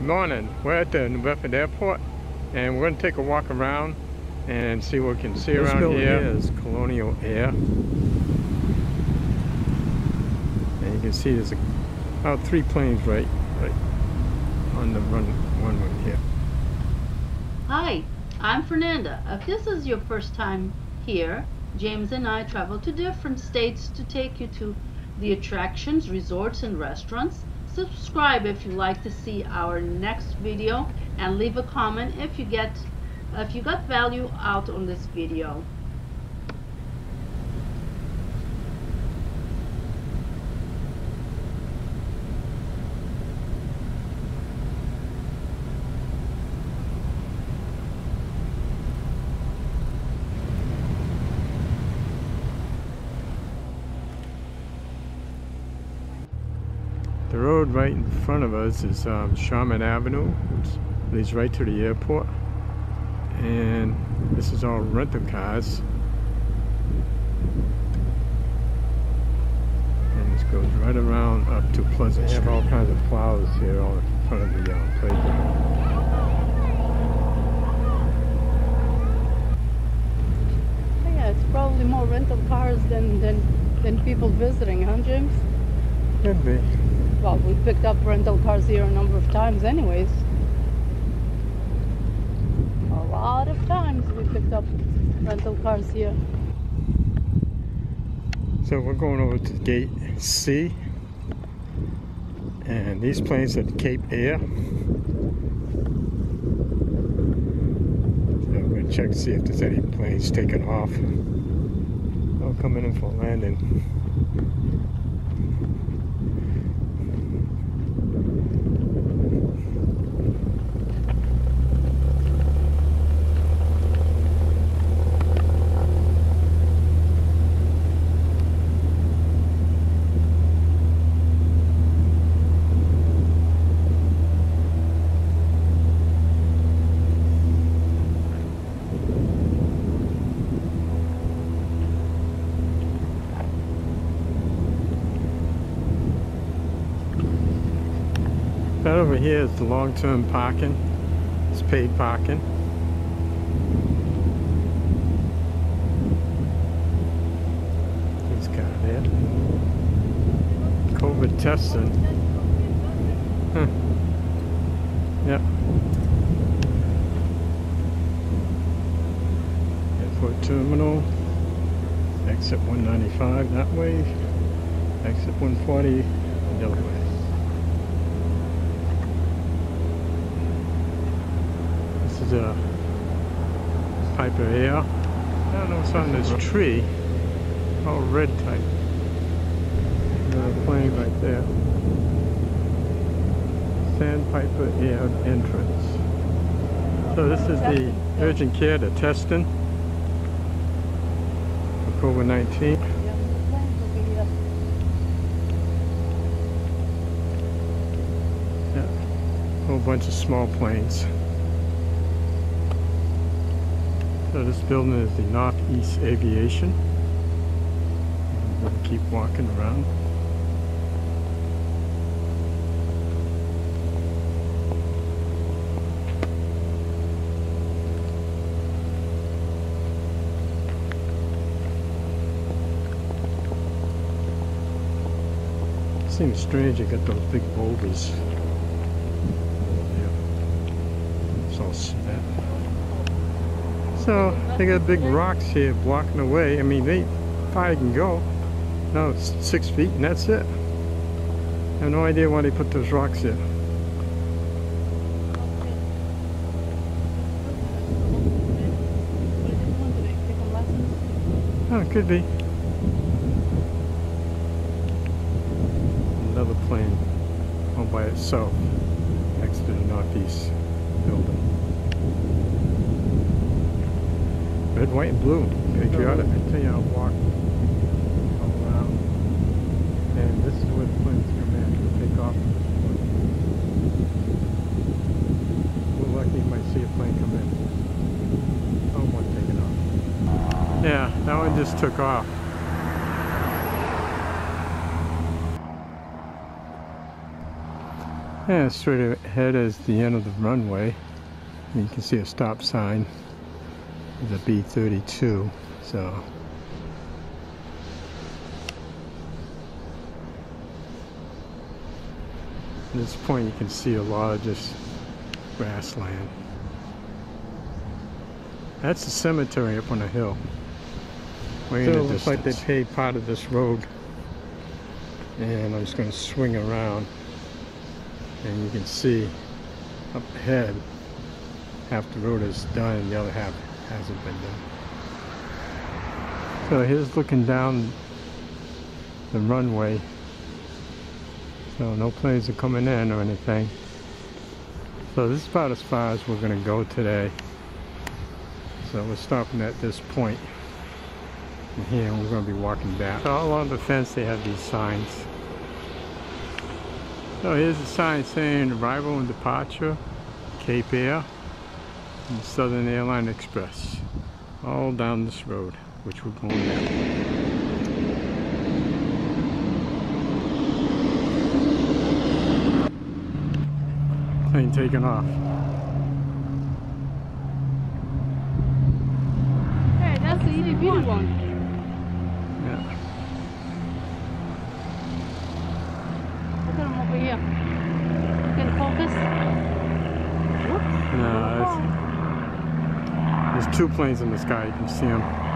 Good morning. We're at the New Bedford Airport and we're going to take a walk around and see what we can see This around building here. here is Colonial Air. And you can see there's about three planes right, right on the run, runway here. Hi, I'm Fernanda. Uh, if this is your first time here, James and I travel to different states to take you to the attractions, resorts, and restaurants. Subscribe if you like to see our next video and leave a comment if you get if you got value out on this video. Road right in front of us is um, Shawmut Avenue, which leads right to the airport. And this is all rental cars. And this goes right around up to Pleasant They have all kinds of flowers here all in front of the um, playground. Yeah, it's probably more rental cars than, than, than people visiting, huh, James? Could be. Well, we picked up rental cars here a number of times, anyways. A lot of times we picked up rental cars here. So we're going over to gate C. And these planes at Cape Air. So going to check to see if there's any planes taking off. All coming in for landing. That over here is the long-term parking. It's paid parking. This guy there. COVID testing. Huh. Yep. Airport terminal. Exit 195 that way. Exit 140 the other way. This is a Piper Air. I don't know what's on this tree. All red type. Another plane right there. Sandpiper Air entrance. So this is the urgent care, the testing for COVID-19. Yeah, the planes will be here. Yeah, whole bunch of small planes. So this building is the Northeast Aviation. We'll keep walking around. Seems strange you got those big boulders. It's all cement. So they got big rocks here blocking the way. I mean, they you can go. No, it's six feet and that's it. I have no idea why they put those rocks here. Oh, it could be. Another plane all by itself next to the northeast building. Red, white, and blue. Patriotic. I tell you, I'll walk around. And this is where the planes come in. Take off. We're lucky you might see a plane come in. Oh, one taking off. Yeah, that one just took off. Yeah, straight ahead is the end of the runway. You can see a stop sign. There's a B-32. So At this point you can see a lot of just grassland. That's the cemetery up on the hill. Way Still the looks like they paved part of this road. And I'm just going to swing around. And you can see up ahead, half the road is done and the other half done. So here's looking down the runway. So no planes are coming in or anything. So this is about as far as we're going to go today. So we're stopping at this point. And here we're going to be walking back. So all along the fence they have these signs. So here's a sign saying arrival and departure, Cape Air, and Southern Airline Express. All down this road, which we're going down. Plane taking off. Hey, that's the itty bitty one. Yeah. Look at him over here. You can focus. Whoops. No, there's two planes in the sky. You can see them.